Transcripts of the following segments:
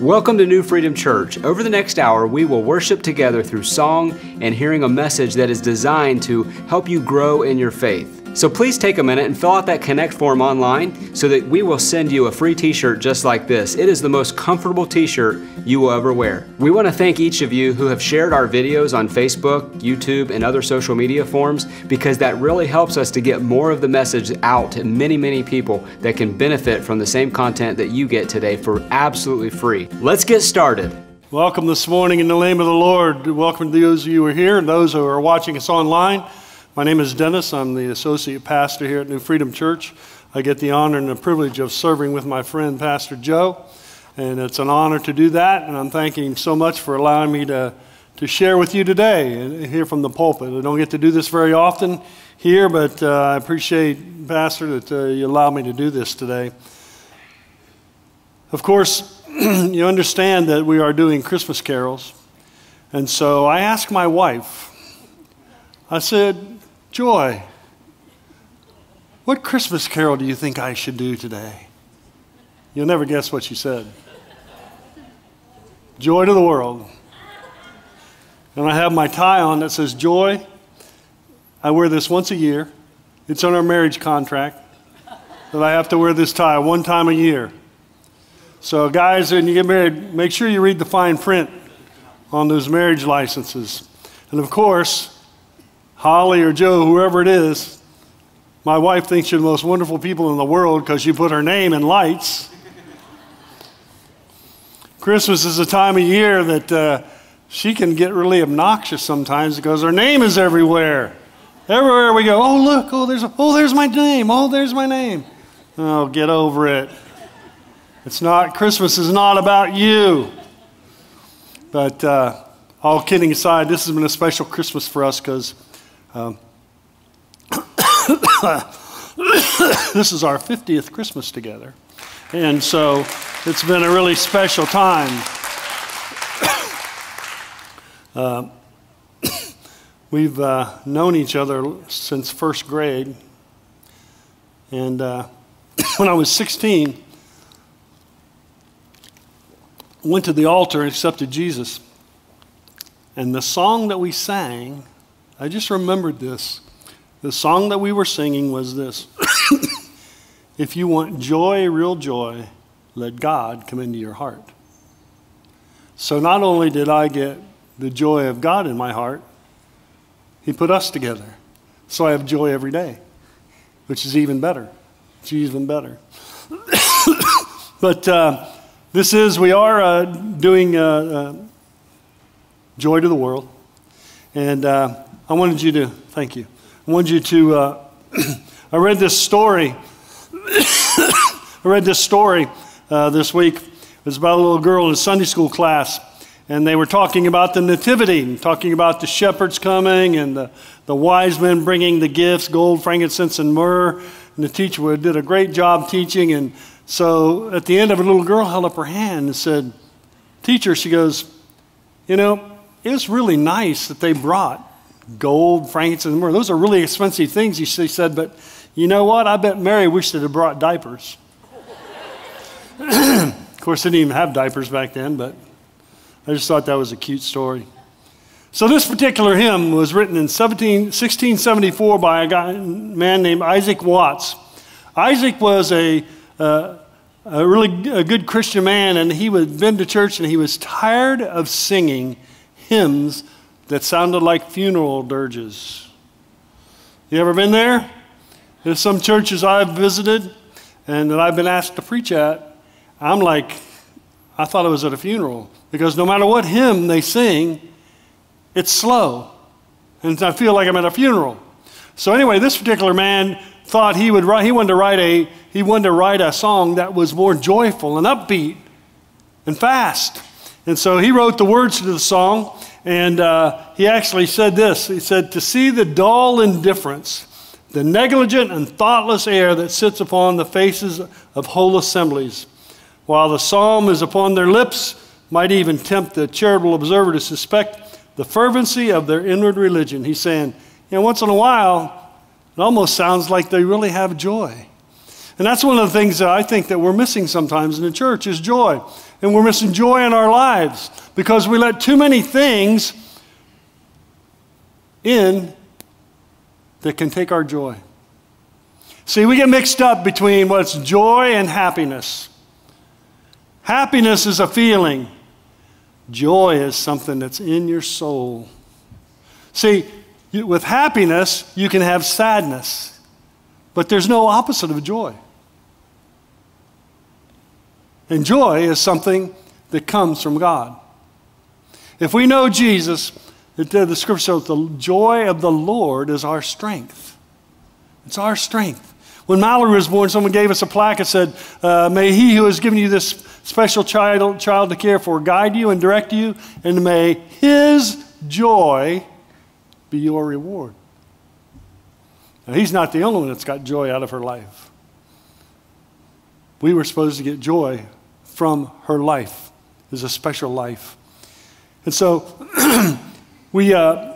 Welcome to New Freedom Church. Over the next hour, we will worship together through song and hearing a message that is designed to help you grow in your faith. So please take a minute and fill out that Connect form online so that we will send you a free t shirt just like this. It is the most comfortable t shirt you will ever wear. We want to thank each of you who have shared our videos on Facebook, YouTube, and other social media forms because that really helps us to get more of the message out to many, many people that can benefit from the same content that you get today for absolutely free. Let's get started. Welcome this morning in the name of the Lord. Welcome to those of you who are here and those who are watching us online. My name is Dennis. I'm the associate pastor here at New Freedom Church. I get the honor and the privilege of serving with my friend, Pastor Joe. And it's an honor to do that. And I'm thanking so much for allowing me to, to share with you today and here from the pulpit. I don't get to do this very often here, but uh, I appreciate, Pastor, that uh, you allow me to do this today. Of course, you understand that we are doing Christmas carols. And so I asked my wife, I said, Joy, what Christmas carol do you think I should do today? You'll never guess what she said. Joy to the world. And I have my tie on that says Joy. I wear this once a year. It's on our marriage contract that I have to wear this tie one time a year. So, guys, when you get married, make sure you read the fine print on those marriage licenses. And of course, Holly or Joe, whoever it is, my wife thinks you're the most wonderful people in the world because you put her name in lights. Christmas is a time of year that uh, she can get really obnoxious sometimes because her name is everywhere. Everywhere we go, oh look, oh there's, oh there's my name, oh there's my name. Oh, get over it. It's not Christmas is not about you. But uh, all kidding aside, this has been a special Christmas for us because um, this is our 50th Christmas together. And so it's been a really special time. Uh, we've uh, known each other since first grade. And uh, when I was 16, went to the altar and accepted Jesus. And the song that we sang I just remembered this. The song that we were singing was this If you want joy, real joy, let God come into your heart. So not only did I get the joy of God in my heart, He put us together. So I have joy every day, which is even better. It's even better. but uh, this is, we are uh, doing uh, uh Joy to the World. And uh, I wanted you to, thank you. I wanted you to, uh, I read this story. I read this story uh, this week. It was about a little girl in a Sunday school class. And they were talking about the nativity, and talking about the shepherds coming and the, the wise men bringing the gifts gold, frankincense, and myrrh. And the teacher did a great job teaching. And so at the end of it, a little girl held up her hand and said, Teacher, she goes, You know, it was really nice that they brought gold, frankincense, and myrrh. Those are really expensive things, she said, but you know what? I bet Mary wished it had brought diapers. of course, they didn't even have diapers back then, but I just thought that was a cute story. So, this particular hymn was written in 17, 1674 by a guy, man named Isaac Watts. Isaac was a, uh, a really a good Christian man, and he had been to church and he was tired of singing hymns that sounded like funeral dirges. You ever been there? There's some churches I've visited and that I've been asked to preach at. I'm like, I thought it was at a funeral because no matter what hymn they sing, it's slow. And I feel like I'm at a funeral. So anyway, this particular man thought he would write, he wanted to write a, he wanted to write a song that was more joyful and upbeat and fast. And so he wrote the words to the song and uh, he actually said this He said, To see the dull indifference, the negligent and thoughtless air that sits upon the faces of whole assemblies, while the psalm is upon their lips, might even tempt the charitable observer to suspect the fervency of their inward religion. He's saying, you know, once in a while, it almost sounds like they really have joy. And that's one of the things that I think that we're missing sometimes in the church is joy. And we're missing joy in our lives because we let too many things in that can take our joy. See, we get mixed up between what's joy and happiness. Happiness is a feeling, joy is something that's in your soul. See, with happiness, you can have sadness, but there's no opposite of joy. And joy is something that comes from God. If we know Jesus, the scripture says the joy of the Lord is our strength. It's our strength. When Mallory was born, someone gave us a plaque that said, uh, May he who has given you this special child, child to care for guide you and direct you, and may his joy be your reward. Now, he's not the only one that's got joy out of her life. We were supposed to get joy from her life. Is a special life. And so we, uh,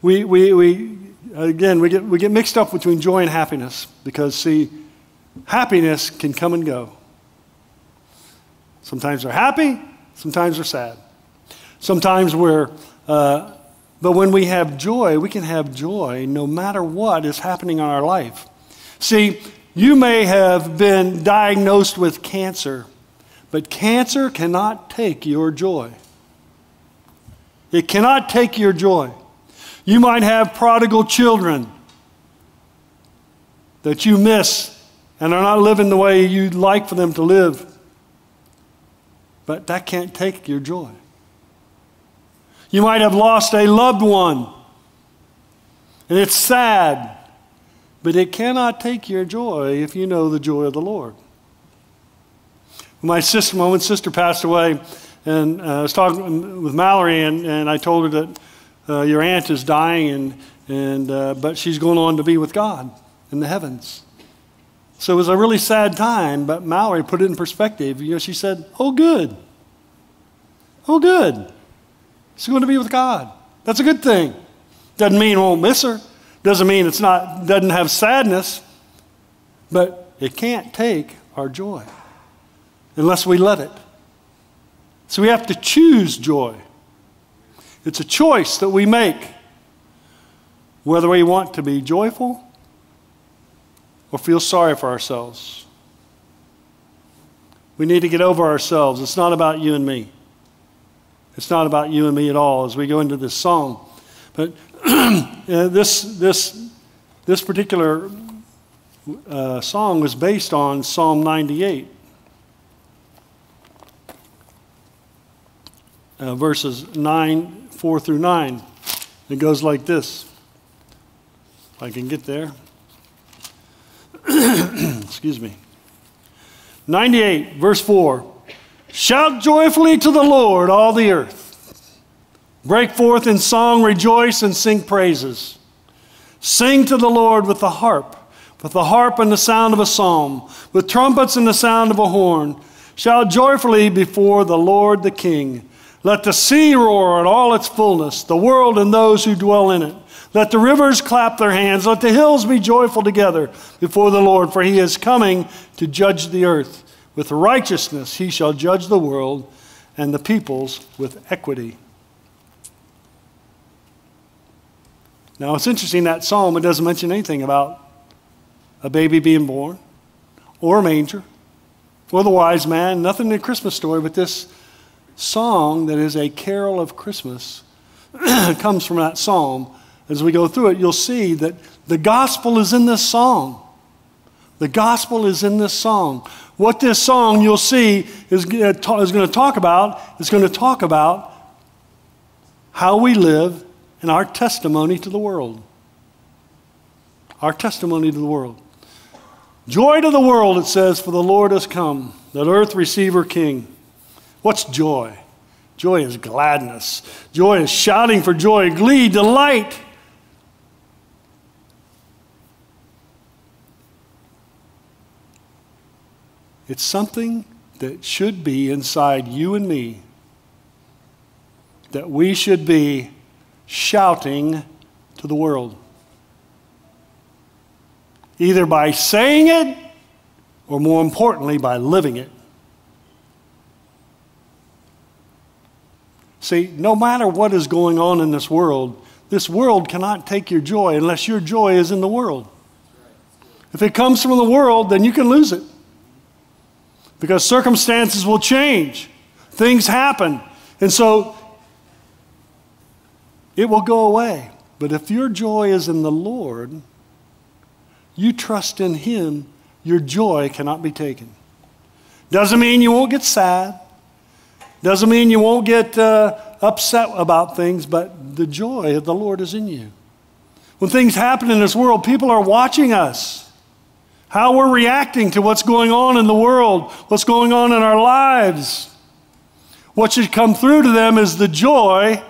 we, we, we, again, we get, we get mixed up between joy and happiness because, see, happiness can come and go. Sometimes we're happy, sometimes we're sad. Sometimes we're, uh, but when we have joy, we can have joy no matter what is happening in our life. See, you may have been diagnosed with cancer, but cancer cannot take your joy. It cannot take your joy. You might have prodigal children that you miss and are not living the way you'd like for them to live. But that can't take your joy. You might have lost a loved one, and it's sad, but it cannot take your joy if you know the joy of the Lord. My sister, my own sister passed away, and uh, I was talking with Mallory, and, and I told her that uh, your aunt is dying, and, and, uh, but she's going on to be with God in the heavens. So it was a really sad time, but Mallory put it in perspective. You know, she said, Oh, good. Oh, good. She's going to be with God. That's a good thing. Doesn't mean we won't miss her. Doesn't mean it's not, doesn't have sadness. But it can't take our joy unless we let it. So we have to choose joy. It's a choice that we make whether we want to be joyful or feel sorry for ourselves. We need to get over ourselves. It's not about you and me. It's not about you and me at all as we go into this song. But this, this, this particular uh, song was based on Psalm 98. Uh, verses 9 4 through 9. It goes like this. If I can get there. Excuse me. 98, verse 4. Shout joyfully to the Lord, all the earth. Break forth in song, rejoice, and sing praises. Sing to the Lord with the harp, with the harp and the sound of a psalm, with trumpets and the sound of a horn. Shout joyfully before the Lord the King. Let the sea roar in all its fullness, the world and those who dwell in it. Let the rivers clap their hands. Let the hills be joyful together before the Lord, for he is coming to judge the earth. With righteousness he shall judge the world and the peoples with equity. Now it's interesting that psalm, it doesn't mention anything about a baby being born or a manger or the wise man, nothing in the Christmas story, but this song that is a carol of Christmas comes from that psalm. As we go through it, you'll see that the gospel is in this song. The gospel is in this song. What this song you'll see is, is going to talk about is going to talk about how we live and our testimony to the world. Our testimony to the world. Joy to the world, it says, for the Lord has come. that earth receive her king. What's joy? Joy is gladness. Joy is shouting for joy, glee, delight. It's something that should be inside you and me, that we should be shouting to the world. either by saying it or more importantly, by living it. See, no matter what is going on in this world, this world cannot take your joy unless your joy is in the world. If it comes from the world, then you can lose it. Because circumstances will change, things happen. And so it will go away. But if your joy is in the Lord, you trust in Him, your joy cannot be taken. Doesn't mean you won't get sad. Doesn't mean you won't get uh, upset about things, but the joy of the Lord is in you. When things happen in this world, people are watching us. How we're reacting to what's going on in the world, what's going on in our lives. What should come through to them is the joy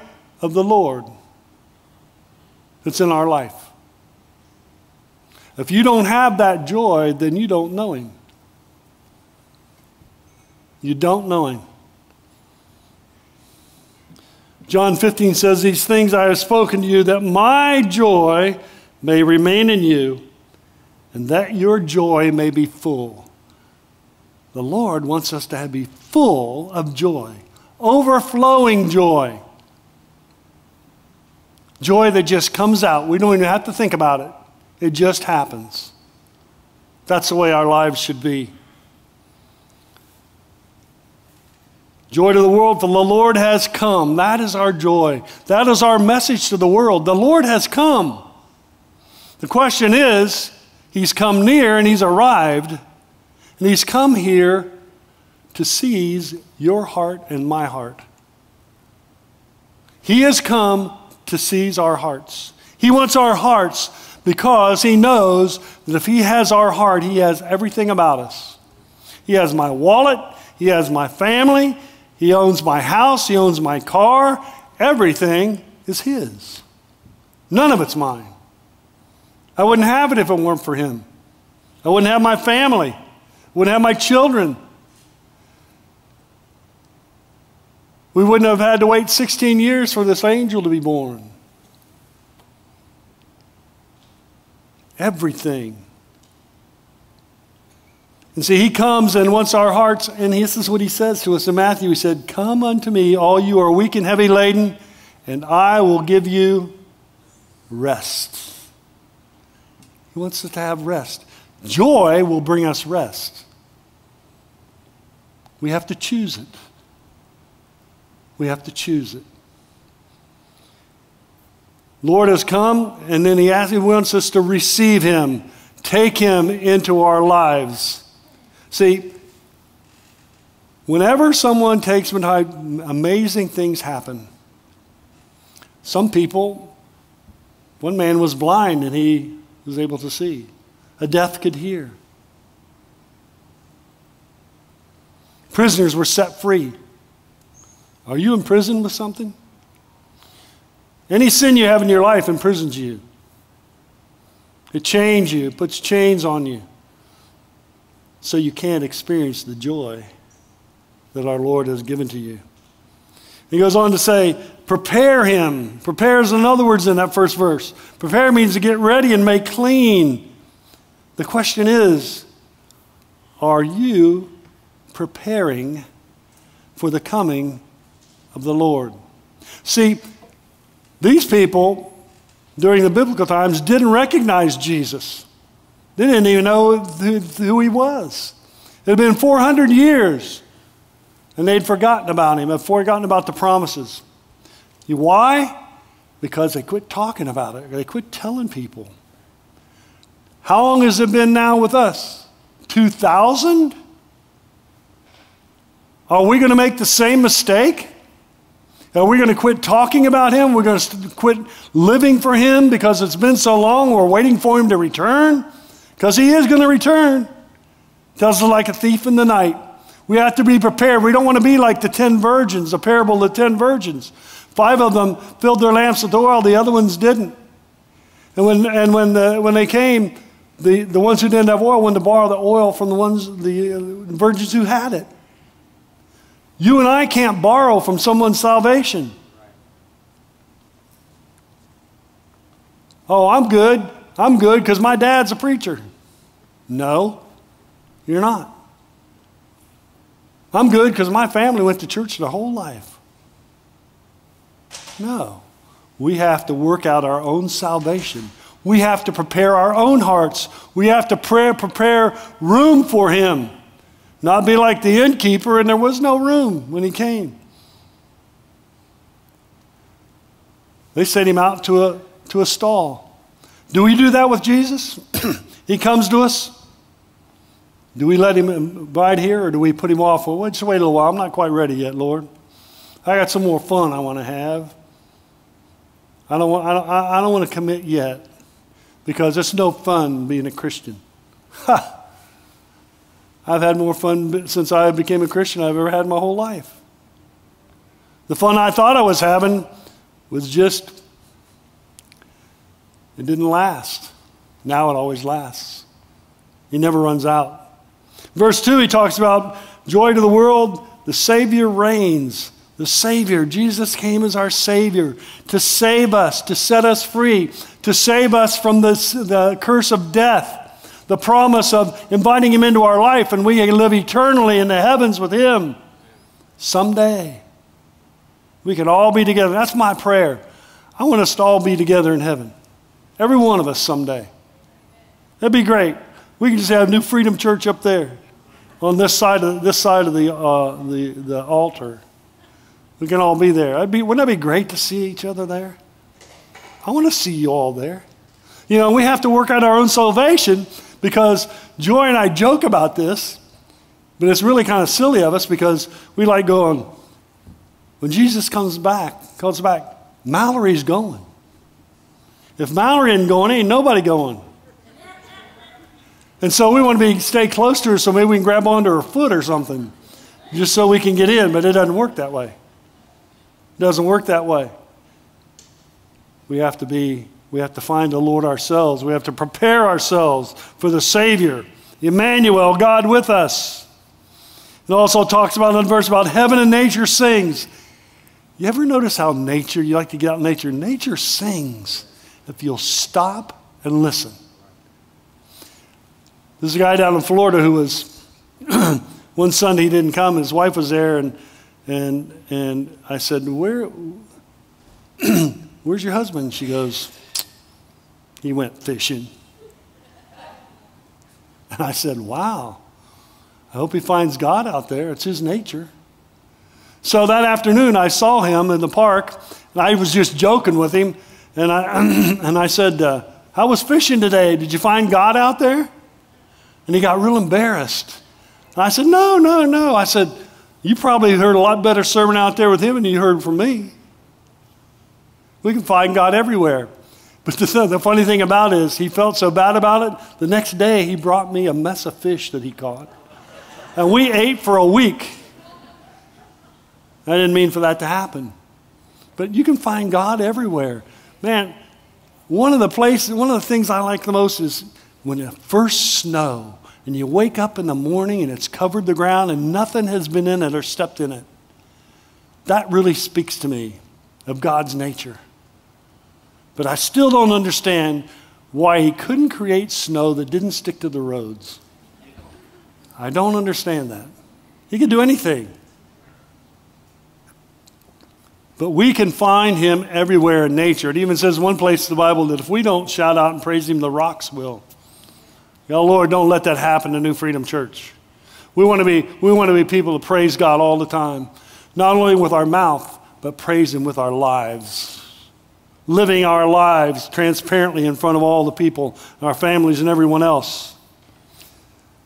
of the Lord that's in our life. If you don't have that joy, then you don't know Him. You don't know Him. John 15 says, These things I have spoken to you, that my joy may remain in you, and that your joy may be full. The Lord wants us to be full of joy, overflowing joy. Joy that just comes out. We don't even have to think about it, it just happens. That's the way our lives should be. Joy to the world, for the Lord has come. That is our joy. That is our message to the world. The Lord has come. The question is, He's come near and He's arrived, and He's come here to seize your heart and my heart. He has come to seize our hearts. He wants our hearts because He knows that if He has our heart, He has everything about us. He has my wallet, He has my family, he owns my house, He owns my car. Everything is His. None of it's mine. I wouldn't have it if it weren't for Him. I wouldn't have my family, I wouldn't have my children. We wouldn't have had to wait 16 years for this angel to be born. Everything and see, he comes and wants our hearts, and this is what he says to us in Matthew. He said, Come unto me, all you are weak and heavy laden, and I will give you rest. He wants us to have rest. Joy will bring us rest. We have to choose it. We have to choose it. Lord has come, and then he, asks, he wants us to receive him, take him into our lives. See, whenever someone takes time, amazing things happen. Some people, one man was blind and he was able to see, a deaf could hear. Prisoners were set free. Are you in prison with something? Any sin you have in your life imprisons you. It chains you, it puts chains on you so you can't experience the joy that our Lord has given to you. He goes on to say, prepare him. Prepare is in other words in that first verse. Prepare means to get ready and make clean. The question is, are you preparing for the coming of the Lord? See, these people during the biblical times didn't recognize Jesus. They didn't even know who, he was. It had been 400 years, and they'd forgotten about him, had forgotten about the promises. Why? Because they quit talking about it. They quit telling people. How long has it been now with us? 2,000? Are we going to make the same mistake? Are we going to quit talking about him? We're going to quit living for him because it's been so long. We're waiting for him to return because he is going to return. Us like a thief in the night. We have to be prepared. We don't want to be like the ten virgins, the parable of the ten virgins. Five of them filled their lamps with oil, the other ones didn't. And when, and when, the, when they came, the, the ones who didn't have oil went to borrow the oil from the ones, the uh, virgins who had it. You and I can't borrow from someone's salvation. Oh, I'm good. I'm good because my dad's a preacher. No, you're not. I'm good because my family went to church their whole life. No. We have to work out our own salvation. We have to prepare our own hearts. We have to pray, prepare room for Him. Not be like the innkeeper, and there was no room when He came. They sent Him out to a, to a stall. Do we do that with Jesus? he comes to us. Do we let him abide here or do we put him off? Well, just wait a little while. I'm not quite ready yet, Lord. I got some more fun I want to have. I don't want, I don't, I don't want to commit yet because it's no fun being a Christian. Ha! I've had more fun since I became a Christian I've ever had my whole life. The fun I thought I was having was just, it didn't last. Now it always lasts. He never runs out. Verse 2, he talks about joy to the world, the Savior reigns. The Savior, Jesus came as our Savior to save us, to set us free, to save us from the, the curse of death, the promise of inviting Him into our life, and we can live eternally in the heavens with Him someday. We can all be together. That's my prayer. I want us to all be together in heaven. Every one of us someday. That'd be great. We can just have New Freedom Church up there on this side of, this side of the, uh, the, the altar. We can all be there. I'd be, wouldn't that be great to see each other there? I want to see you all there. You know, we have to work out our own salvation because Joy and I joke about this, but it's really kind of silly of us because we like going, when Jesus comes back, comes back, Mallory's going. If Mallory ain't going, ain't nobody going. And so we want to be, stay close to her so maybe we can grab onto her foot or something just so we can get in, but it doesn't work that way. It doesn't work that way. We have to be, we have to find the Lord ourselves. We have to prepare ourselves for the Savior, Emmanuel, God with us. It also talks about in verse about heaven and nature sings. You ever notice how nature, you like to get out in nature? Nature sings if you'll stop and listen. There's a guy down in Florida who was, one Sunday he didn't come, his wife was there, and, and, and I said, Where, Where's your husband? She goes, He went fishing. And I said, Wow, I hope he finds God out there. It's his nature. So that afternoon, I saw him in the park, and I was just joking with him. And I, and I said, uh, How was fishing today? Did you find God out there? And he got real embarrassed. And I said, No, no, no. I said, You probably heard a lot better sermon out there with him than you heard from me. We can find God everywhere. But the, the funny thing about it is, he felt so bad about it, the next day he brought me a mess of fish that he caught. And we ate for a week. I didn't mean for that to happen. But you can find God everywhere. Man, one of the places, one of the things I like the most is when it first snow and you wake up in the morning and it's covered the ground and nothing has been in it or stepped in it. That really speaks to me of God's nature. But I still don't understand why he couldn't create snow that didn't stick to the roads. I don't understand that. He could do anything. But we can find him everywhere in nature. It even says one place in the Bible that if we don't shout out and praise him, the rocks will. Oh, Lord, don't let that happen to New Freedom Church. We want, to be, we want to be people to praise God all the time, not only with our mouth, but praise Him with our lives. Living our lives transparently in front of all the people, our families, and everyone else.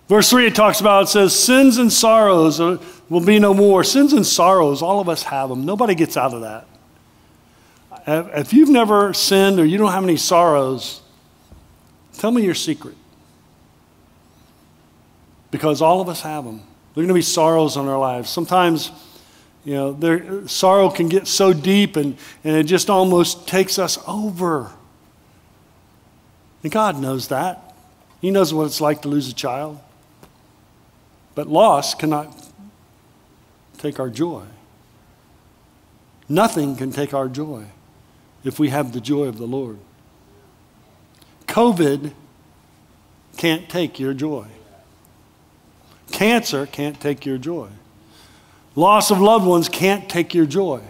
Verse 3, it talks about, it says, sins and sorrows will be no more. Sins and sorrows, all of us have them. Nobody gets out of that. If you've never sinned or you don't have any sorrows, tell me your secret because all of us have them. There are going to be sorrows in our lives. Sometimes, you know, there, sorrow can get so deep and, and it just almost takes us over. And God knows that. He knows what it's like to lose a child. But loss cannot take our joy. Nothing can take our joy if we have the joy of the Lord. COVID can't take your joy. Cancer can't take your joy. Loss of loved ones can't take your joy.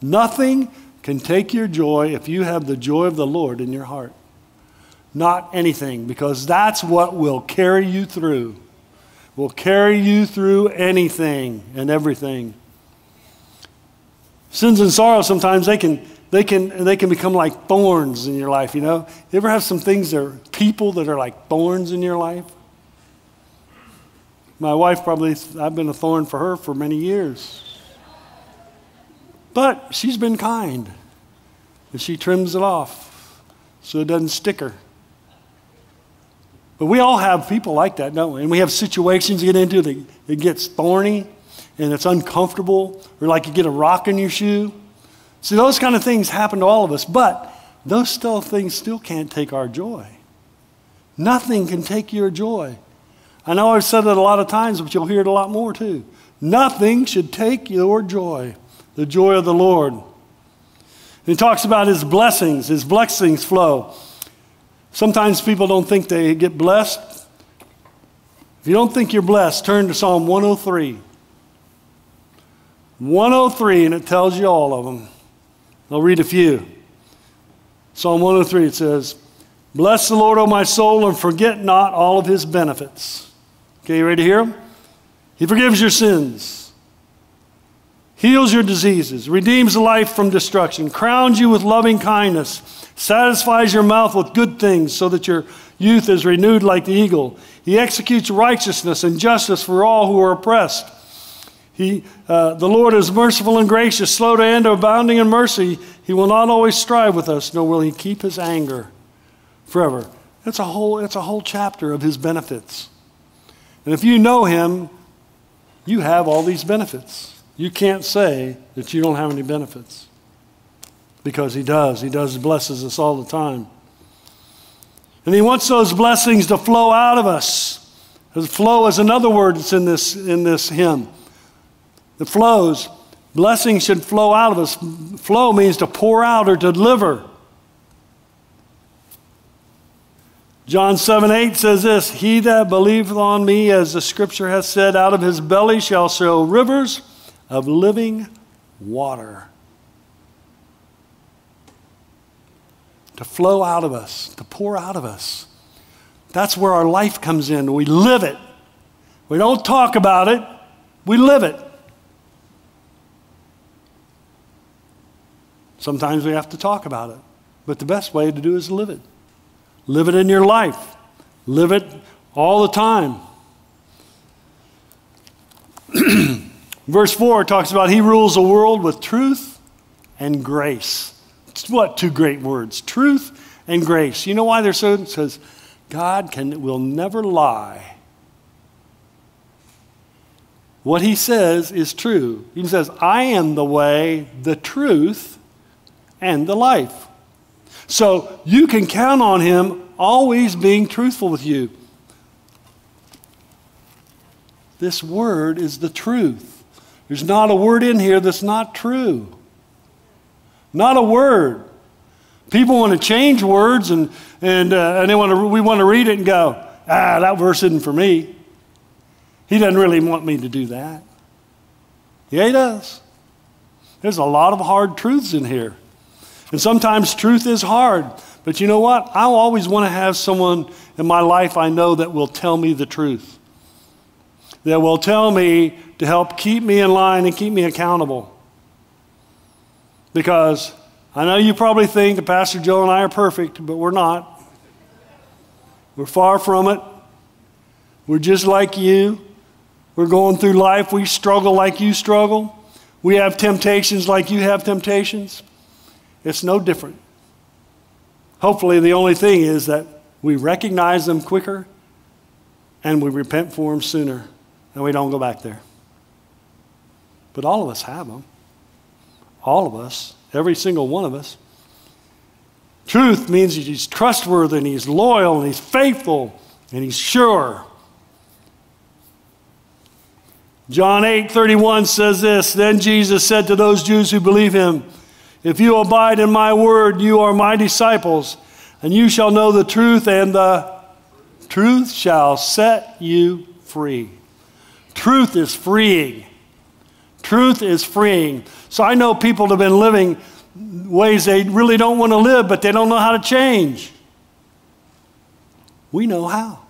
Nothing can take your joy if you have the joy of the Lord in your heart. Not anything, because that's what will carry you through. Will carry you through anything and everything. Sins and sorrows sometimes they can they can they can become like thorns in your life, you know? You ever have some things that are people that are like thorns in your life? My wife probably I've been a thorn for her for many years. But she's been kind. And she trims it off so it doesn't stick her. But we all have people like that, don't we? And we have situations you get into that it gets thorny and it's uncomfortable, or like you get a rock in your shoe. See, those kind of things happen to all of us, but those still things still can't take our joy. Nothing can take your joy. I know I've said it a lot of times, but you'll hear it a lot more too. Nothing should take your joy, the joy of the Lord. He talks about his blessings, his blessings flow. Sometimes people don't think they get blessed. If you don't think you're blessed, turn to Psalm 103. 103, and it tells you all of them. I'll read a few. Psalm 103, it says, Bless the Lord, O my soul, and forget not all of his benefits. Okay, you ready to hear them? He forgives your sins, heals your diseases, redeems life from destruction, crowns you with loving kindness, satisfies your mouth with good things so that your youth is renewed like the eagle. He executes righteousness and justice for all who are oppressed. He, uh, the Lord is merciful and gracious, slow to anger, abounding in mercy. He will not always strive with us, nor will he keep his anger forever. That's a whole, that's a whole chapter of his benefits. And if you know him, you have all these benefits. You can't say that you don't have any benefits because he does. He does blesses us all the time. And he wants those blessings to flow out of us. Flow is another word that's in this, in this hymn that flows. Blessing should flow out of us. Flow means to pour out or to deliver. John 7 8 says this He that believeth on me, as the scripture hath said, out of his belly shall flow rivers of living water. To flow out of us, to pour out of us. That's where our life comes in. We live it. We don't talk about it, we live it. Sometimes we have to talk about it. But the best way to do is live it. Live it in your life. Live it all the time. Verse 4 talks about He rules the world with truth and grace. What two great words truth and grace. You know why they're so? Because God can, will never lie. What He says is true. He says, I am the way, the truth, and the life. So you can count on Him always being truthful with you. This word is the truth. There's not a word in here that's not true. Not a word. People want to change words and, and, uh, and they want to, we want to read it and go, ah, that verse isn't for me. He doesn't really want me to do that. Yeah, he does. There's a lot of hard truths in here. And sometimes truth is hard. But you know what? I always want to have someone in my life I know that will tell me the truth, that will tell me to help keep me in line and keep me accountable. Because I know you probably think that Pastor Joe and I are perfect, but we're not. We're far from it. We're just like you. We're going through life. We struggle like you struggle. We have temptations like you have temptations. It's no different. Hopefully, the only thing is that we recognize them quicker and we repent for them sooner and we don't go back there. But all of us have them. All of us, every single one of us. Truth means he's trustworthy and he's loyal and he's faithful and he's sure. John 8 31 says this Then Jesus said to those Jews who believe him, if you abide in my word, you are my disciples, and you shall know the truth, and the Truth shall set you free. Truth is freeing. Truth is freeing. So I know people have been living ways they really don't want to live, but they don't know how to change. We know how.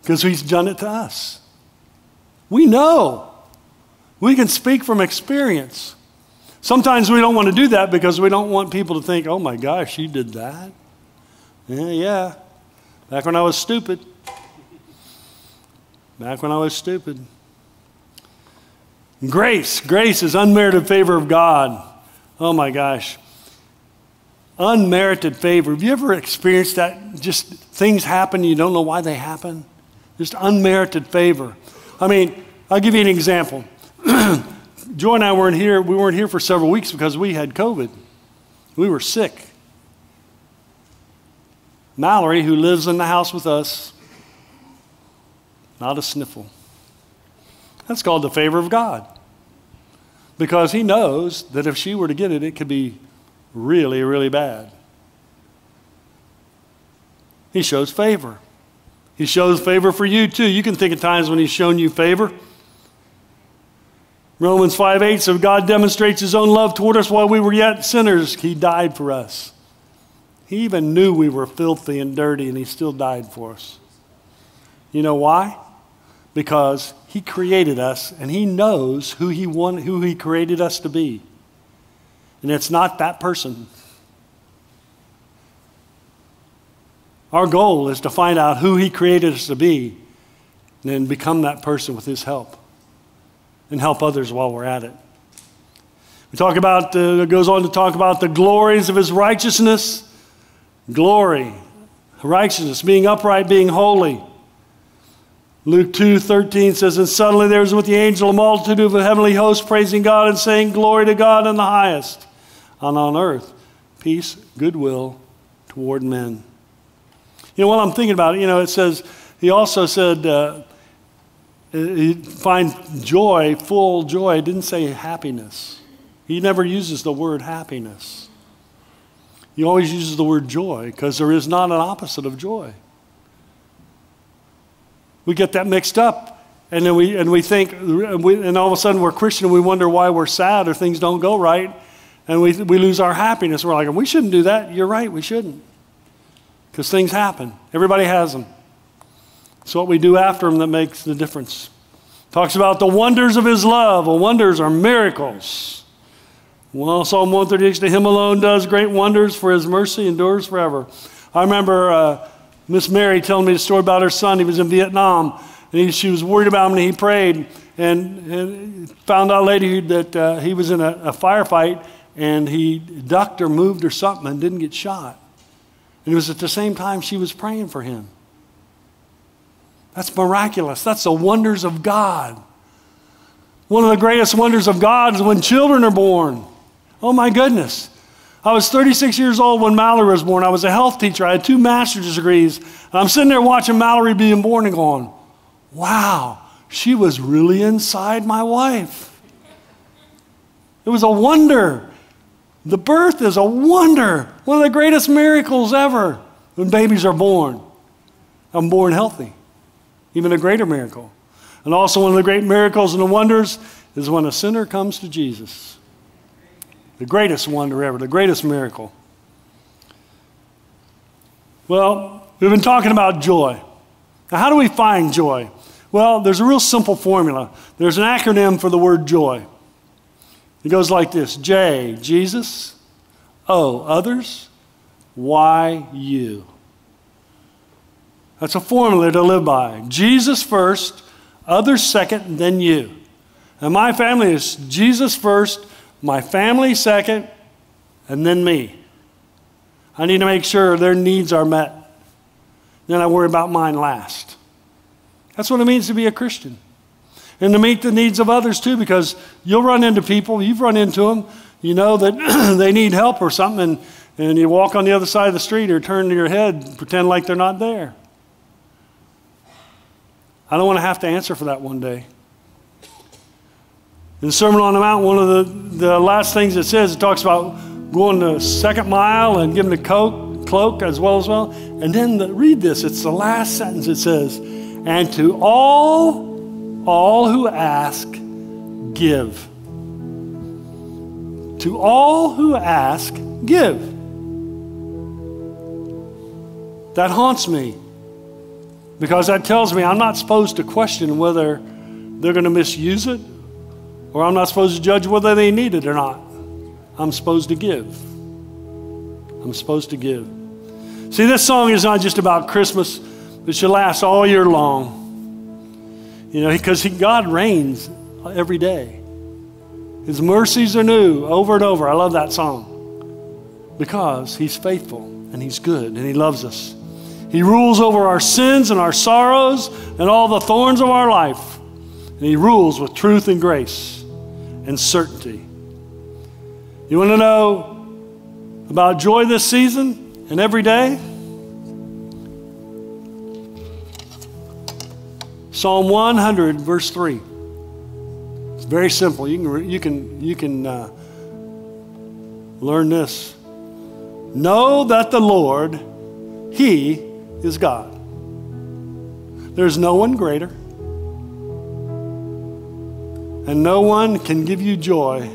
Because He's done it to us. We know. We can speak from experience. Sometimes we don't want to do that because we don't want people to think, oh my gosh, you did that. Yeah, yeah. Back when I was stupid. Back when I was stupid. Grace. Grace is unmerited favor of God. Oh my gosh. Unmerited favor. Have you ever experienced that? Just things happen, you don't know why they happen? Just unmerited favor. I mean, I'll give you an example. Joy and I weren't here. We weren't here for several weeks because we had COVID. We were sick. Mallory, who lives in the house with us, not a sniffle. That's called the favor of God. Because he knows that if she were to get it, it could be really, really bad. He shows favor. He shows favor for you too. You can think of times when he's shown you favor. Romans 5 8 so God demonstrates his own love toward us while we were yet sinners. He died for us. He even knew we were filthy and dirty, and he still died for us. You know why? Because he created us and he knows who he, want, who he created us to be. And it's not that person. Our goal is to find out who he created us to be and then become that person with his help and help others while we're at it. We talk about, uh, goes on to talk about the glories of his righteousness. Glory, righteousness, being upright, being holy. Luke 2 13 says, And suddenly there was with the angel a multitude of the heavenly hosts praising God and saying, Glory to God in the highest, and on earth, peace, goodwill toward men. You know, while I'm thinking about it, you know, it says, he also said, uh, he find joy, full joy. Didn't say happiness. He never uses the word happiness. He always uses the word joy because there is not an opposite of joy. We get that mixed up, and then we and we think, and, we, and all of a sudden we're Christian, and we wonder why we're sad or things don't go right, and we we lose our happiness. We're like, we shouldn't do that. You're right, we shouldn't, because things happen. Everybody has them. It's what we do after them that makes the difference. Talks about the wonders of his love. Well, wonders are miracles. Well, Psalm 136, to him alone does great wonders, for his mercy endures forever. I remember uh, Miss Mary telling me the story about her son. He was in Vietnam, and he, she was worried about him, and he prayed, and, and found out later that uh, he was in a, a firefight, and he ducked or moved or something and didn't get shot. And it was at the same time she was praying for him. That's miraculous. That's the wonders of God. One of the greatest wonders of God is when children are born. Oh my goodness. I was 36 years old when Mallory was born. I was a health teacher. I had two master's degrees. And I'm sitting there watching Mallory being born and going, wow, she was really inside my wife. It was a wonder. The birth is a wonder. One of the greatest miracles ever when babies are born. I'm born healthy even a greater miracle. And also, one of the great miracles and the wonders is when a sinner comes to Jesus. The greatest wonder ever, the greatest miracle. Well, we've been talking about joy. Now, how do we find joy? Well, there's a real simple formula. There's an acronym for the word joy. It goes like this J, Jesus. O, others. Y, you. That's a formula to live by. Jesus first, others second, then you. And my family is Jesus first, my family second, and then me. I need to make sure their needs are met. Then I worry about mine last. That's what it means to be a Christian. And to meet the needs of others too, because you'll run into people, you've run into them, you know that they need help or something, and, and you walk on the other side of the street or turn your head, pretend like they're not there. I don't want to have to answer for that one day. In the Sermon on the Mount, one of the, the last things it says, it talks about going the second mile and giving the coat, cloak as well as well. And then the, read this. It's the last sentence. It says, "And to all, all who ask, give." To all who ask, give. That haunts me because that tells me I'm not supposed to question whether they're going to misuse it or I'm not supposed to judge whether they need it or not. I'm supposed to give. I'm supposed to give. See, this song is not just about Christmas, it should last all year long. You know, because God reigns every day. His mercies are new over and over. I love that song because He's faithful and He's good and He loves us. He rules over our sins and our sorrows and all the thorns of our life. And He rules with truth and grace and certainty. You want to know about joy this season and every day? Psalm 100, verse 3. It's Very simple. You can, you can, you can uh, learn this. Know that the Lord, He is God. There's no one greater, and no one can give you joy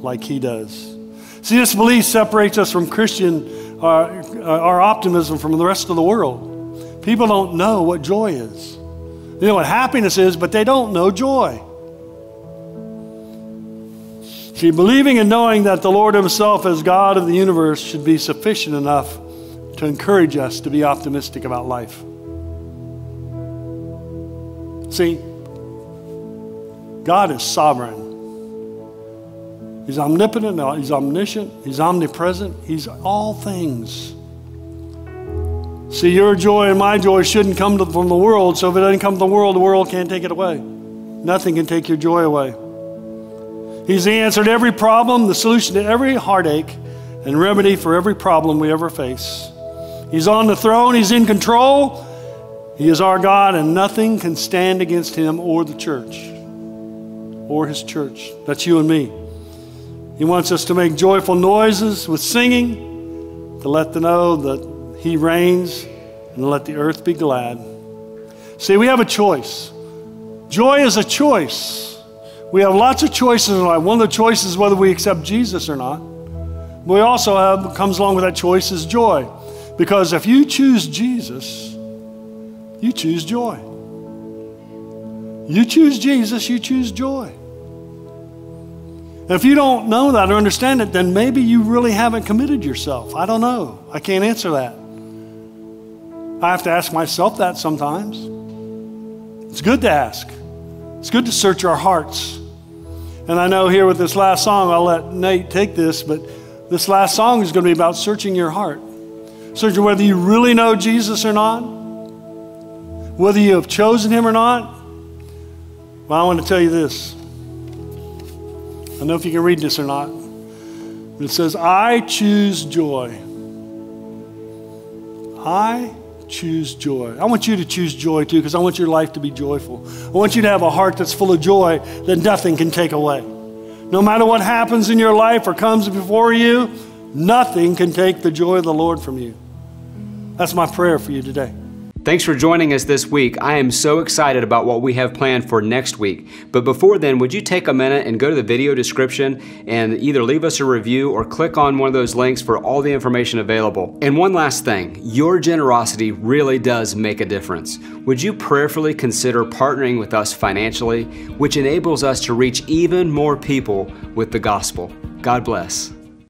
like He does. See, this belief separates us from Christian, uh, our optimism from the rest of the world. People don't know what joy is. They know what happiness is, but they don't know joy. See, believing and knowing that the Lord Himself, is God of the universe, should be sufficient enough to encourage us to be optimistic about life. See, God is sovereign. He's omnipotent, He's omniscient, He's omnipresent, He's all things. See, your joy and my joy shouldn't come from the world, so if it doesn't come from the world, the world can't take it away. Nothing can take your joy away. He's answered every problem, the solution to every heartache, and remedy for every problem we ever face. He's on the throne, He's in control. He is our God, and nothing can stand against Him or the church or His church. That's you and me. He wants us to make joyful noises with singing to let them know that He reigns and let the earth be glad. See, we have a choice. Joy is a choice. We have lots of choices in life. One of the choices is whether we accept Jesus or not. We also have, comes along with that choice is joy. Because if you choose Jesus, you choose joy. You choose Jesus, you choose joy. And if you don't know that or understand it, then maybe you really haven't committed yourself. I don't know. I can't answer that. I have to ask myself that sometimes. It's good to ask. It's good to search our hearts. And I know here with this last song, I'll let Nate take this, but this last song is going to be about searching your heart. Searching whether you really know Jesus or not, whether you have chosen him or not. Well, I want to tell you this. I don't know if you can read this or not. But it says, I choose joy. I choose joy. I want you to choose joy too because I want your life to be joyful. I want you to have a heart that's full of joy that nothing can take away. No matter what happens in your life or comes before you, nothing can take the joy of the Lord from you. That's my prayer for you today. Thanks for joining us this week. I am so excited about what we have planned for next week. But before then, would you take a minute and go to the video description and either leave us a review or click on one of those links for all the information available? And one last thing your generosity really does make a difference. Would you prayerfully consider partnering with us financially, which enables us to reach even more people with the gospel? God bless.